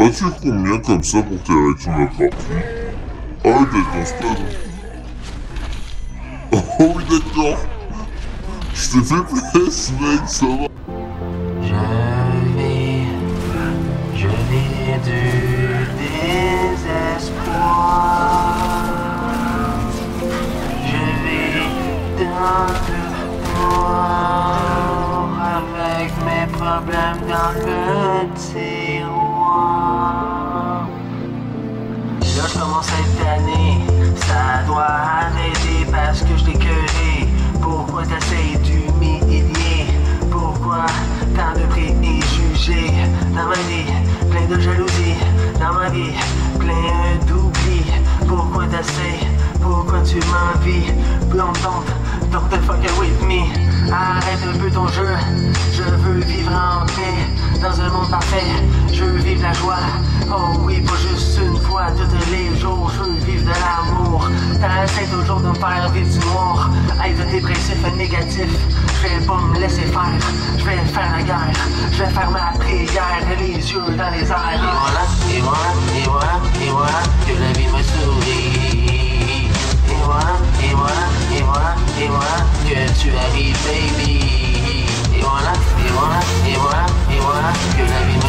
dois faire combien comme ça pour tes rétines attrapent Arrête d'être dans stade. Oh oui, d'accord. Je t'ai fait plaisir, mec, ça va. Je vis, je vis du désespoir. Je vis dans le noir avec mes problèmes dans le tiroir. Là, je commence à être ça doit arrêter parce que je t'ai curé. Pourquoi t'essayes d'humilier? Pourquoi tant de préjugés? Dans ma vie, plein de jalousie. Dans ma vie, plein d'oubli. Pourquoi t'essayes? Pourquoi tu m'envies? Blonde, don't the fuck with me. Arrête un peu ton jeu. Je veux vivre en paix négatif. Je vais pas me laisser faire. Je vais faire la guerre. Je vais faire ma prière. Les yeux dans les airs. Et voilà, et voilà, et voilà, et voilà. Que la vie me sourit. Et voilà, et voilà, et voilà, et voilà. Que tu arrives, baby. Et voilà, et voilà, et voilà, et voilà. Que la vie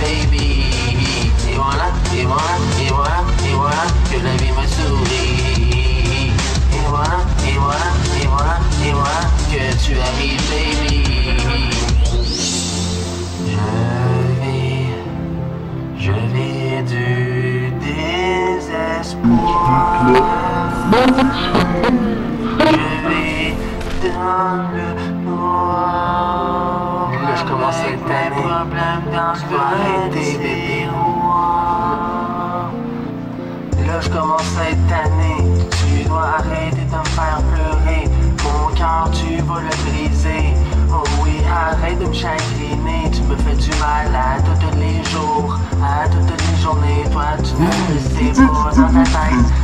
baby. Et voilà, et voilà, et voilà, et voilà. Que la vie me sourit. Et voilà, et voilà, et voilà, et voilà. Que tu arrives, baby. Je vis, je vis du désespoir. Je vis dans le noir. Je commence à être tanné. Je dois arrêter. Là, je commence à être. Tu dois arrêter de me faire pleurer. Mon cœur, tu vas le briser. Oh oui, arrête de me chagriner. Tu me fais du mal à tous les jours, à toutes les journées. Toi, tu ne le sais pas dans ta tête.